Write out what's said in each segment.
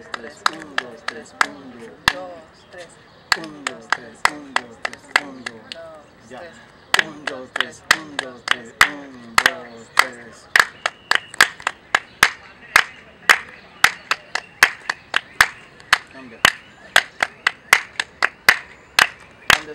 Dos, tres, un, dos, tres, un, dos, tres. un, dos, tres, un, dos, tres, un, dos. Ya. Un, dos, tres, un, dos, tres, un, dos, tres. Cambia. Cambia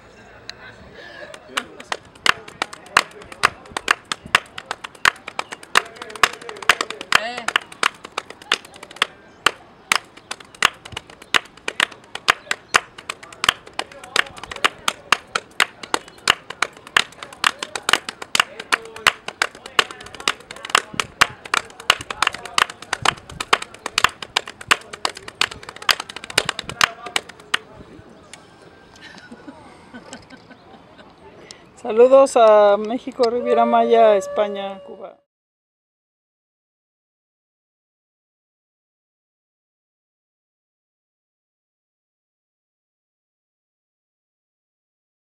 Saludos a México, Riviera Maya, España, Cuba.